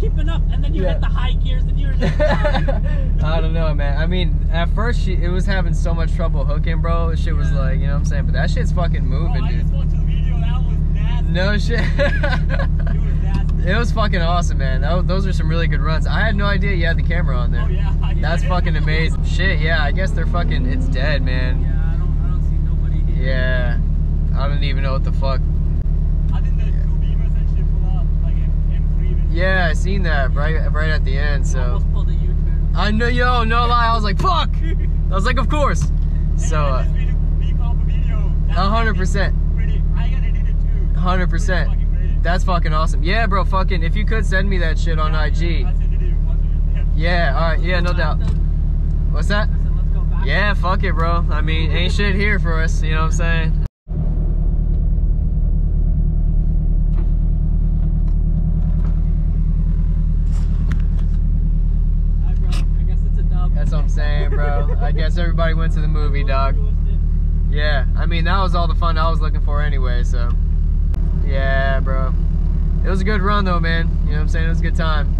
Keeping up, and then you Yeah. hit the high gears, and you were just. I don't know, man. I mean, at first she it was having so much trouble hooking, bro. Shit was like, you know what I'm saying? But that shit's fucking Bro, moving, I dude. just watched the video. That was nasty. No shit. It was nasty. it was fucking awesome, man. That, those are some really good runs. I had no idea you had the camera on there. Oh yeah. That's fucking amazing. Shit, yeah. I guess they're fucking. It's dead, man. yeah, I don't, I don't see nobody here. Yeah. I don't even know what the fuck. I think the two beamers and shit pull up like M- M3. even. Yeah, I seen that right right at the end. So Almost pulled a U-turn. I know, yo, no lie. I was like, fuck. I was like, of course. So, uh, this video, we call the video. That's a hundred percent, Pretty. I gotta edit it too. hundred percent. Pretty fucking great. That's fucking awesome. Yeah, bro. Fucking, if you could send me that shit on IG. I sent it to you once again. Yeah. All right. Yeah, no doubt. What's that? I said, let's go back. Yeah, fuck it, bro. I mean, ain't shit here for us. You know what I'm saying? All right, bro. I guess it's a dub. That's what I'm saying, bro. I guess everybody went to the movie, dog. Yeah, I mean that was all the fun I was looking for anyway, so yeah, bro. It was a good run though, man. You know what I'm saying? It was a good time.